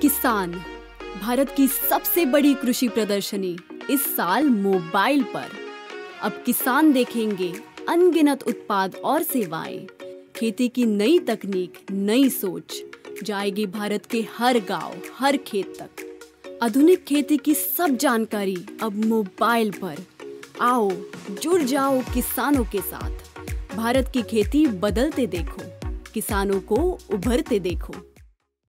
किसान, भारत की सबसे बड़ी कृषि प्रदर्शनी इस साल मोबाइल पर। अब किसान देखेंगे अनगिनत उत्पाद और सेवाएँ, खेती की नई तकनीक, नई सोच, जाएगी भारत के हर गाँव, हर खेत तक। आधुनिक खेती की सब जानकारी अब मोबाइल पर। आओ, जुड़ जाओ किसानों के साथ। भारत की खेती बदलते देखो, किसानों को उभरते देखो।